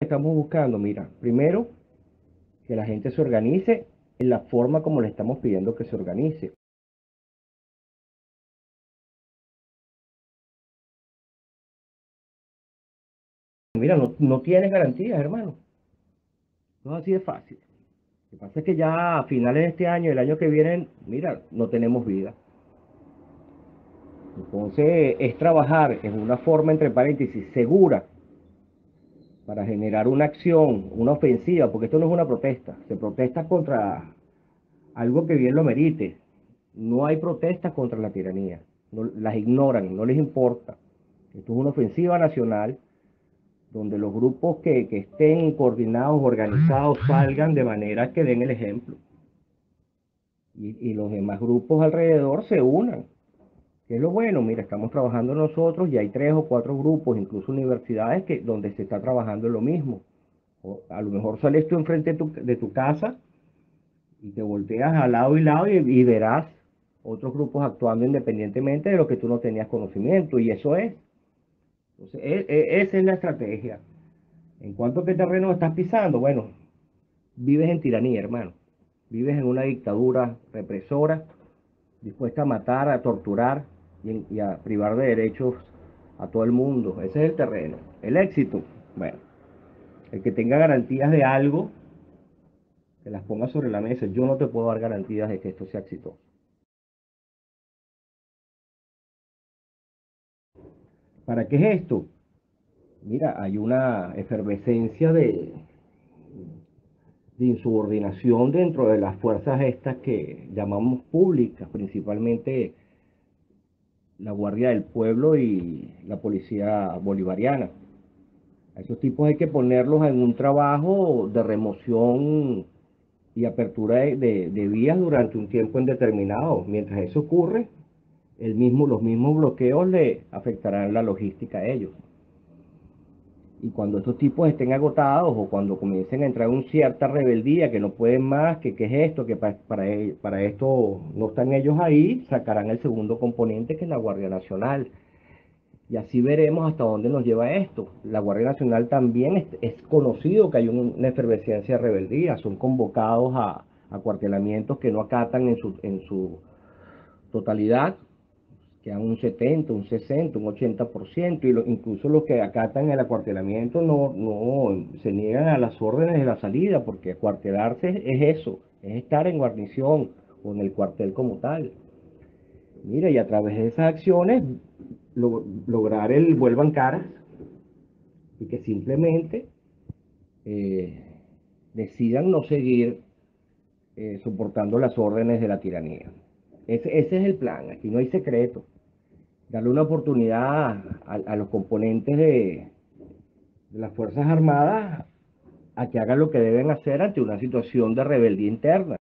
estamos buscando? Mira, primero, que la gente se organice en la forma como le estamos pidiendo que se organice. Mira, no, no tienes garantías, hermano. No es así de fácil. Lo que pasa es que ya a finales de este año, el año que viene, mira, no tenemos vida. Entonces, es trabajar en una forma, entre paréntesis, segura para generar una acción, una ofensiva, porque esto no es una protesta, se protesta contra algo que bien lo merite. No hay protestas contra la tiranía, las ignoran, no les importa. Esto es una ofensiva nacional donde los grupos que, estén coordinados, organizados, salgan de manera que den el ejemplo. Y, y los demás grupos alrededor se unan. ¿Qué es lo bueno? Mira, estamos trabajando nosotros y hay tres o cuatro grupos, incluso universidades, que, donde se está trabajando lo mismo. a lo mejor sales tú enfrente de tu, de tu casa y te volteas al lado y lado y verás otros grupos actuando independientemente de lo que tú no tenías conocimiento. Y eso es. Entonces, e, e, esa es la estrategia. En cuanto a qué terreno estás pisando, bueno, vives en tiranía, hermano. Vives en una dictadura represora, dispuesta a matar, a torturar y, a privar de derechos a todo el mundo. Ese es el terreno. El éxito, bueno, el que tenga garantías de algo, que las ponga sobre la mesa. Yo no te puedo dar garantías de que esto sea exitoso. ¿Para qué es esto? Mira, hay una efervescencia de, de insubordinación dentro de las fuerzas estas que llamamos públicas, principalmente la Guardia del Pueblo y la Policía Bolivariana. A esos tipos hay que ponerlos en un trabajo de remoción y apertura de, de vías durante un tiempo indeterminado. Mientras eso ocurre, el mismo, los mismos bloqueos le afectarán la logística a ellos. Y cuando estos tipos estén agotados o cuando comiencen a entrar en cierta rebeldía, que no pueden más, que qué es esto, que para, para, esto no están ellos ahí, sacarán el segundo componente que es la Guardia Nacional. Y así veremos hasta dónde nos lleva esto. La Guardia Nacional también es, conocido que hay una efervescencia de rebeldía, son convocados a, a cuartelamientos que no acatan en su, en su totalidad que un 70, un 60, un 80%, y lo, incluso los que acatan el acuartelamiento no, no se niegan a las órdenes de la salida, porque acuartelarse es eso, es estar en guarnición o en el cuartel como tal. Mira, y a través de esas acciones lograr el vuelvan caras y que simplemente eh, decidan no seguir eh, soportando las órdenes de la tiranía. Ese, ese, es el plan, aquí no hay secreto darle una oportunidad a, los componentes de, las Fuerzas Armadas a que hagan lo que deben hacer ante una situación de rebeldía interna.